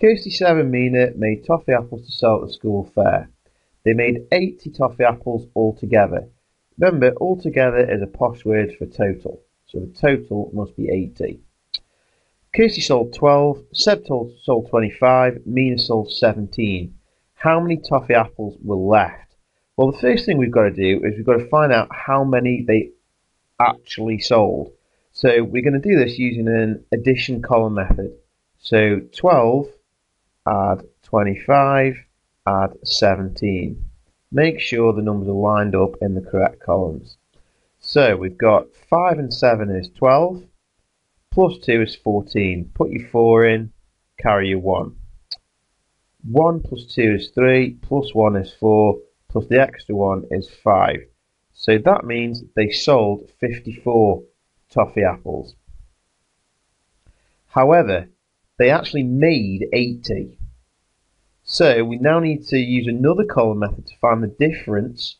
Kirsty, Sarah Mina made toffee apples to sell at the school fair. They made 80 toffee apples altogether. Remember, altogether is a posh word for total, so the total must be 80. Kirsty sold 12, Seb sold 25, Mina sold 17. How many toffee apples were left? Well, the first thing we've got to do is we've got to find out how many they actually sold. So we're going to do this using an addition column method. So 12 add 25 add 17. Make sure the numbers are lined up in the correct columns. So we've got 5 and 7 is 12, plus 2 is 14. Put your 4 in, carry your 1. 1 plus 2 is 3, plus 1 is 4, plus the extra 1 is 5. So that means they sold 54 toffee apples. However, they actually made 80. So we now need to use another column method to find the difference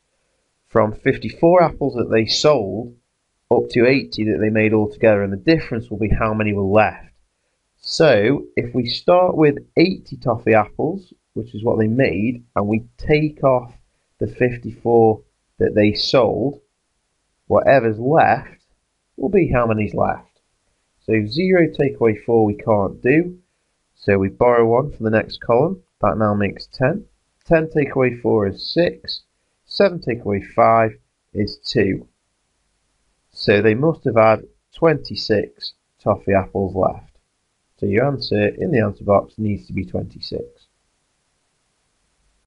from 54 apples that they sold up to 80 that they made altogether and the difference will be how many were left. So if we start with 80 toffee apples, which is what they made, and we take off the 54 that they sold, whatever's left will be how many's left. So 0 take away 4 we can't do, so we borrow 1 from the next column, that now makes 10. 10 take away 4 is 6. 7 take away 5 is 2. So they must have had 26 toffee apples left. So your answer in the answer box needs to be 26.